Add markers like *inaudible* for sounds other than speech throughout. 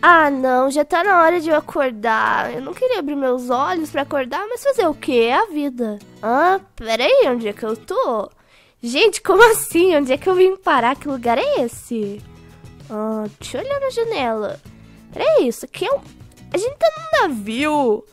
Ah, não, já tá na hora de eu acordar. Eu não queria abrir meus olhos pra acordar, mas fazer o quê? É a vida. Ah, peraí, onde é que eu tô? Gente, como assim? Onde é que eu vim parar? Que lugar é esse? Ah, deixa eu olhar na janela. Peraí, isso aqui é um... A gente tá num navio.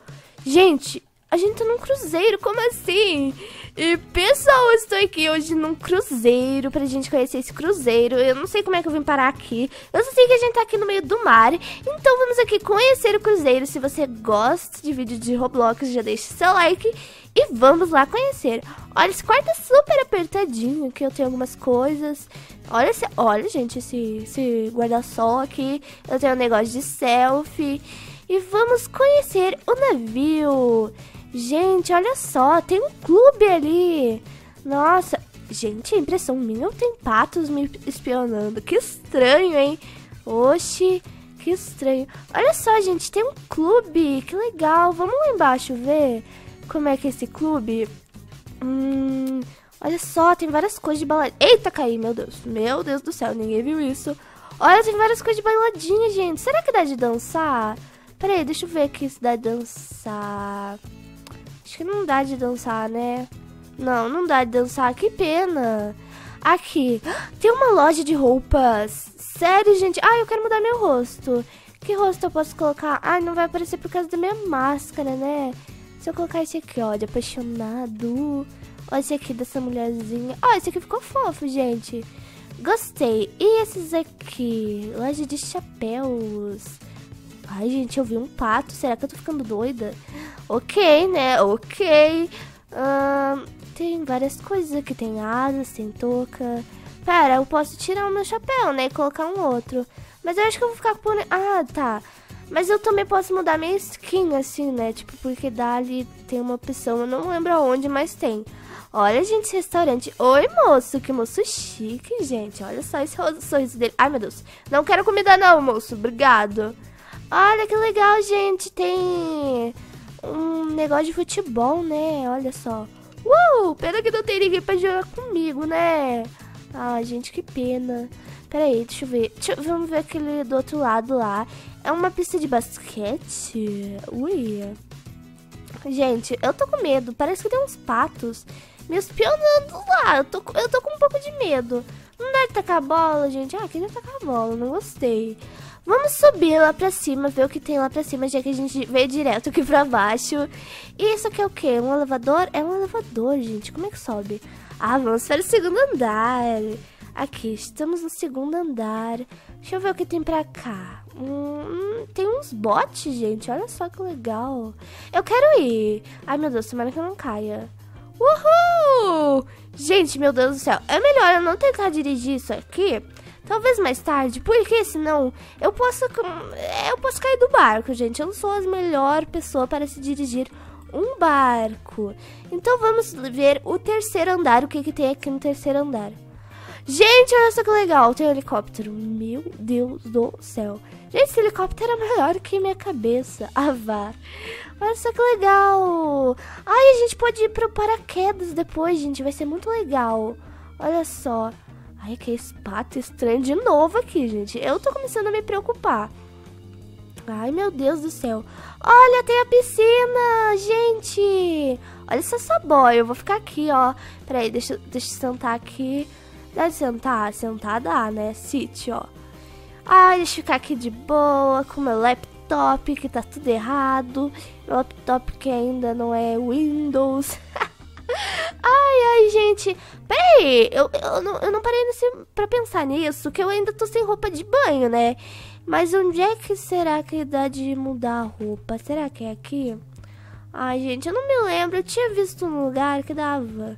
Gente, a gente tá num cruzeiro, como assim? E pessoal, estou aqui hoje num cruzeiro pra gente conhecer esse cruzeiro. Eu não sei como é que eu vim parar aqui. Eu só sei que a gente tá aqui no meio do mar. Então vamos aqui conhecer o cruzeiro. Se você gosta de vídeo de Roblox, já deixa seu like. E vamos lá conhecer. Olha, esse quarto é super apertadinho, que eu tenho algumas coisas. Olha, esse, olha gente, esse, esse guarda-sol aqui. Eu tenho um negócio de selfie. E vamos conhecer o navio. Gente, olha só, tem um clube ali. Nossa, gente, é impressão minha tem patos me espionando? Que estranho, hein? Oxi, que estranho. Olha só, gente, tem um clube, que legal. Vamos lá embaixo ver como é que é esse clube. Hum, olha só, tem várias coisas de bailadinha. Eita, caí, meu Deus. Meu Deus do céu, ninguém viu isso. Olha, tem várias coisas de bailadinha, gente. Será que dá de dançar? Pera aí, deixa eu ver aqui se dá de dançar. Acho que não dá de dançar, né? Não, não dá de dançar. Que pena. Aqui, *gasps* tem uma loja de roupas. Sério, gente? Ah, eu quero mudar meu rosto. Que rosto eu posso colocar? Ah, não vai aparecer por causa da minha máscara, né? Se eu colocar esse aqui, ó, de apaixonado. Olha esse aqui dessa mulherzinha. Ó, esse aqui ficou fofo, gente. Gostei. E esses aqui? Loja de chapéus. Ai, gente, eu vi um pato. Será que eu tô ficando doida? Ok, né? Ok. Uh, tem várias coisas aqui. Tem asas, tem touca. Pera, eu posso tirar o meu chapéu, né? E colocar um outro. Mas eu acho que eu vou ficar por... Ah, tá. Mas eu também posso mudar minha skin, assim, né? Tipo, porque dali tem uma opção. Eu não lembro aonde, mas tem. Olha, gente, esse restaurante. Oi, moço. Que moço chique, gente. Olha só esse sorriso dele. Ai, meu Deus. Não quero comida não, moço. Obrigado. Olha que legal, gente. Tem um negócio de futebol, né? Olha só. Uh! Pena que não tem ninguém pra jogar comigo, né? Ah, gente, que pena. Pera aí, deixa eu ver. Deixa vamos ver aquele do outro lado lá. É uma pista de basquete? Ui. Gente, eu tô com medo. Parece que tem uns patos me espionando lá. Eu tô, eu tô com um pouco de medo. Não deve tacar a bola, gente. Ah, queria tacar a bola, não gostei. Vamos subir lá pra cima, ver o que tem lá pra cima, já que a gente veio direto aqui pra baixo. E isso aqui é o quê? Um elevador? É um elevador, gente. Como é que sobe? Ah, vamos para o segundo andar. Aqui, estamos no segundo andar. Deixa eu ver o que tem pra cá. Hum, tem uns botes, gente. Olha só que legal. Eu quero ir. Ai, meu Deus, tomara que eu não caia. Uhul! Gente, meu Deus do céu. É melhor eu não tentar dirigir isso aqui Talvez mais tarde, porque senão eu posso, eu posso cair do barco, gente. Eu não sou a melhor pessoa para se dirigir um barco. Então vamos ver o terceiro andar, o que, que tem aqui no terceiro andar. Gente, olha só que legal, tem um helicóptero. Meu Deus do céu. Gente, esse helicóptero é maior que minha cabeça. *laughs* Vá. Olha só que legal. Ai, a gente pode ir para o paraquedas depois, gente. Vai ser muito legal. Olha só. Ai, que espaço estranho de novo aqui, gente. Eu tô começando a me preocupar. Ai, meu Deus do céu. Olha, tem a piscina, gente. Olha essa boia. Eu vou ficar aqui, ó. Peraí, deixa, deixa eu sentar aqui. Dá de sentar? Sentar dá, né? Sit, ó. Ai, deixa eu ficar aqui de boa com meu laptop, que tá tudo errado. Meu laptop que ainda não é Windows. *laughs* Ai, ai, gente. Peraí, eu, eu, não, eu não parei nesse, pra pensar nisso, que eu ainda tô sem roupa de banho, né? Mas onde é que será que dá de mudar a roupa? Será que é aqui? Ai, gente, eu não me lembro. Eu tinha visto um lugar que dava.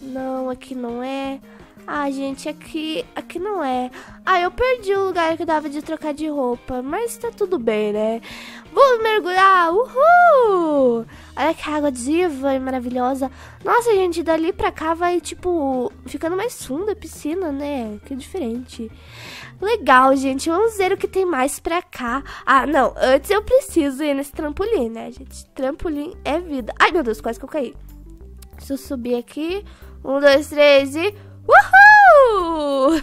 Não, aqui não é. Ah, gente, aqui, aqui não é. Ah, eu perdi o lugar que dava de trocar de roupa, mas tá tudo bem, né? Vamos mergulhar! Uhul! Olha que água diva e maravilhosa. Nossa, gente, dali pra cá vai, tipo, ficando mais funda a piscina, né? Que diferente. Legal, gente. Vamos ver o que tem mais pra cá. Ah, não. Antes eu preciso ir nesse trampolim, né, gente? Trampolim é vida. Ai, meu Deus, quase que eu caí. Deixa eu subir aqui. Um, dois, três e... Uhul!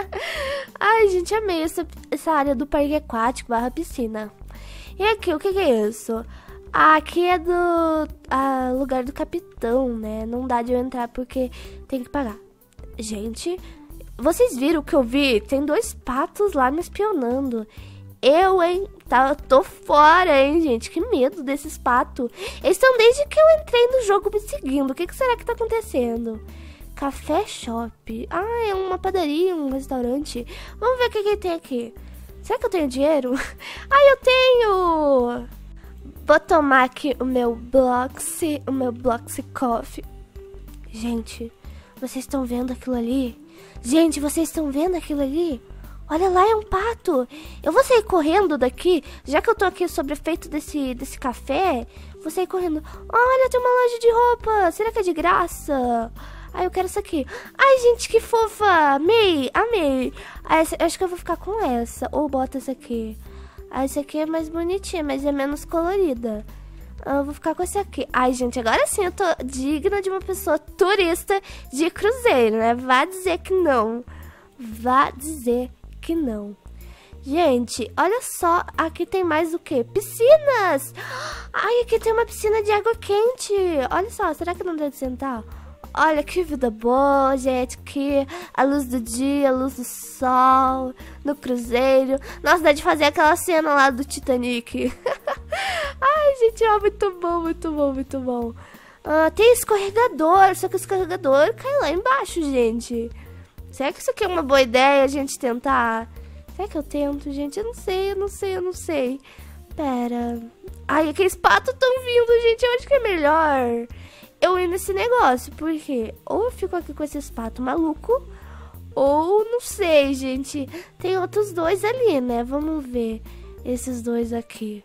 *laughs* Ai, gente, amei essa, essa área do parque aquático barra piscina. E aqui, o que, que é isso? Aqui é do a, lugar do capitão, né? Não dá de eu entrar porque tem que pagar. Gente, vocês viram o que eu vi? Tem dois patos lá me espionando. Eu, hein? Tá, tô fora, hein, gente? Que medo desses patos. Eles estão desde que eu entrei no jogo me seguindo. O que, que será que tá acontecendo? Café Shop. Ah, é uma padaria, um restaurante. Vamos ver o que, que tem aqui. Será que eu tenho dinheiro? *laughs* Ah, eu tenho! Vou tomar aqui o meu Bloxy, o meu Bloxy Coffee. Gente, vocês estão vendo aquilo ali? Gente, vocês estão vendo aquilo ali? Olha lá, é um pato. Eu vou sair correndo daqui, já que eu tô aqui sobre efeito desse, desse café. Vou sair correndo. Olha, tem uma loja de roupa. Será que é de graça? Ai, eu quero essa aqui. Ai, gente, que fofa. Amei, amei. Essa, acho que eu vou ficar com essa. Ou bota essa aqui. Ah, essa aqui é mais bonitinha, mas é menos colorida. Ah, eu vou ficar com esse aqui. Ai, gente, agora sim eu tô digna de uma pessoa turista de cruzeiro, né? Vá dizer que não. Vá dizer que não. Gente, olha só, aqui tem mais o que? Piscinas! Ai, aqui tem uma piscina de água quente. Olha só, será que não deve sentar? Olha que vida boa, gente. Que a luz do dia, a luz do sol, no cruzeiro. Nossa, dá de fazer aquela cena lá do Titanic. *laughs* Ai, gente, ó, muito bom, muito bom, muito bom. Ah, tem escorregador, só que o escorregador cai lá embaixo, gente. Será que isso aqui é uma boa ideia a gente tentar? Será que eu tento, gente? Eu não sei, eu não sei, eu não sei. Pera. Ai, aqueles patos estão vindo, gente. Eu acho que é melhor eu ir nesse negócio, porque ou eu fico aqui com esse patos maluco, ou não sei, gente. Tem outros dois ali, né? Vamos ver esses dois aqui.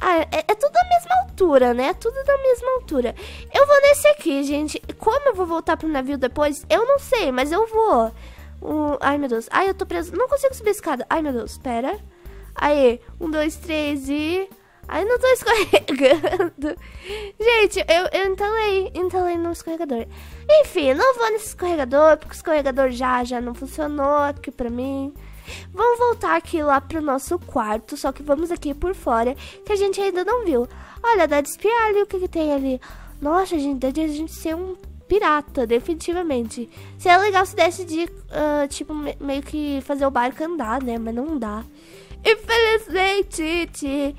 Ah, é, é, tudo da mesma altura, né? É tudo da mesma altura. Eu vou nesse aqui, gente. Como eu vou voltar pro navio depois, eu não sei, mas eu vou. Uh, ai, meu Deus. Ai, eu tô preso. Não consigo subir a escada. Ai, meu Deus, pera. Aí, um, dois, três e... Ai, não tô escorregando. Gente, eu, eu entalei, entalei no escorregador. Enfim, não vou nesse escorregador, porque o escorregador já, já não funcionou aqui pra mim. Vamos voltar aqui lá pro nosso quarto, só que vamos aqui por fora, que a gente ainda não viu. Olha, dá de espiar ali o que, que tem ali. Nossa, gente, dá de a gente ser um pirata, definitivamente. Seria legal se desse de, uh, tipo, meio que fazer o barco andar, né? Mas não dá. Infelizmente,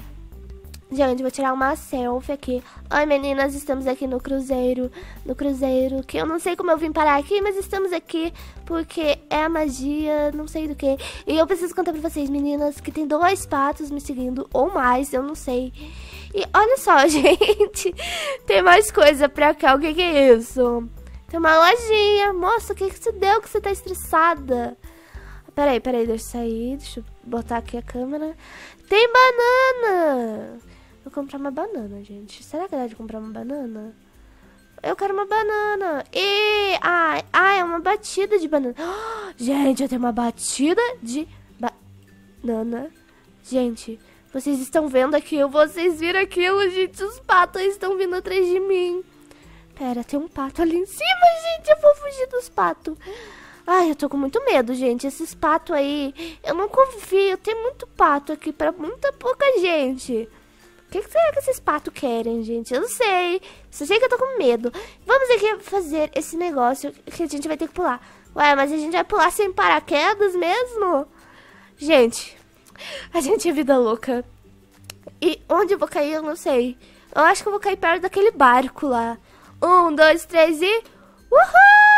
Gente, vou tirar uma selfie aqui. Oi, meninas, estamos aqui no cruzeiro. No cruzeiro, que eu não sei como eu vim parar aqui, mas estamos aqui porque é a magia, não sei do que. E eu preciso contar pra vocês, meninas, que tem dois patos me seguindo, ou mais, eu não sei. E olha só, *laughs* gente, tem mais coisa pra cá. O que, que é isso? Tem uma lojinha. Moça, o que, que você deu que você tá estressada? Peraí, peraí, deixa eu sair. Deixa eu botar aqui a câmera. Tem banana! Vou comprar uma banana, gente. Será que dá de comprar uma banana? Eu quero uma banana. E... Ah, ah é uma batida de banana. Oh, *gasps* gente, eu tenho uma batida de banana. Gente, vocês estão vendo aquilo? Vocês viram aquilo, gente? Os patos estão vindo atrás de mim. Pera, tem um pato ali em cima, gente. Eu vou fugir dos patos. Ai, eu tô com muito medo, gente. Esses patos aí, eu não confio. Tem muito pato aqui pra muita pouca gente. O que, que será que esses patos querem, gente? Eu não sei. Só sei que eu tô com medo. Vamos aqui fazer esse negócio que a gente vai ter que pular. Ué, mas a gente vai pular sem paraquedas mesmo? Gente, a gente é vida louca. E onde eu vou cair, eu não sei. Eu acho que eu vou cair perto daquele barco lá. Um, dois, três e... Uhul!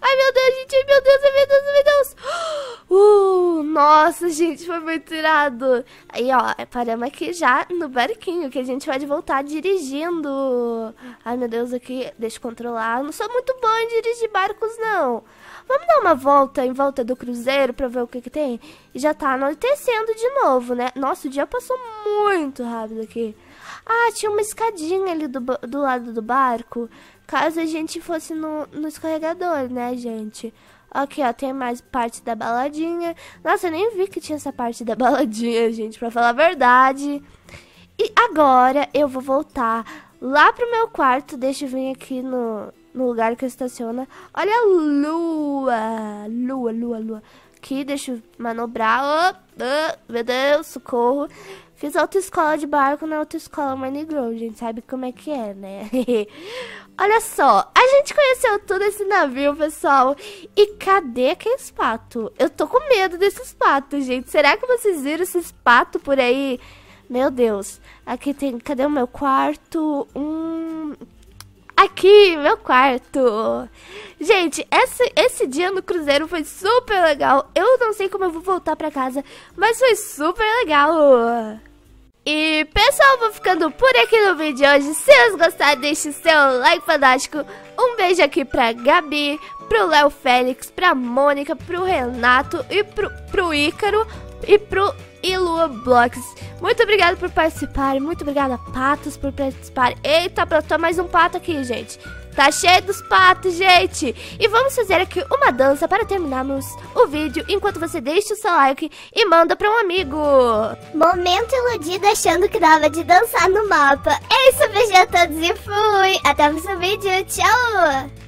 Ai, meu Deus, gente. Ai, meu Deus, ai, meu Deus, ai, meu Deus. *gasps* Uh, nossa, gente, foi muito irado. Aí, ó, paramos aqui já no barquinho, que a gente vai voltar dirigindo. Ai, meu Deus, aqui, deixa eu controlar. Eu não sou muito bom em dirigir barcos, não. Vamos dar uma volta em volta do cruzeiro pra ver o que que tem? E já tá anoitecendo de novo, né? Nossa, o dia passou muito rápido aqui. Ah, tinha uma escadinha ali do, do lado do barco. Caso a gente fosse no, no escorregador, né, gente? Aqui, ó, tem mais parte da baladinha. Nossa, eu nem vi que tinha essa parte da *laughs* baladinha, gente, pra falar a verdade. E agora eu vou voltar lá pro meu quarto. Deixa eu vir aqui no, no lugar que estaciona. Olha a lua, lua, lua, lua. Aqui, deixa eu manobrar. Oh, oh, meu Deus, socorro. Fiz autoescola de barco na autoescola Minecraft, gente. Sabe como é que é, né? *laughs* Olha só, a gente conheceu todo esse navio, pessoal. E cadê aqueles patos? Eu tô com medo desses patos, gente. Será que vocês viram esses patos por aí? Meu Deus. Aqui tem... Cadê o meu quarto? Hum... Aqui, meu quarto. Gente, esse, esse dia no cruzeiro foi super legal. Eu não sei como eu vou voltar pra casa, mas foi super legal. E pessoal, vou ficando por aqui no vídeo de hoje. Se vocês gostaram, deixe seu like fantástico. Um beijo aqui pra Gabi, pro Léo Félix, pra Mônica, pro Renato e pro, pro Ícaro e pro Ilua Blocks. Muito obrigado por participar. Muito obrigada, Patos, por participar. Eita, brotou mais um pato aqui, gente. Tá cheio dos patos, gente! E vamos fazer aqui uma dança para terminarmos o vídeo, enquanto você deixa o seu like e manda para um amigo. Momento iludido achando que dava de dançar no mapa. É isso, beijo a todos e fui! Até o próximo vídeo, tchau!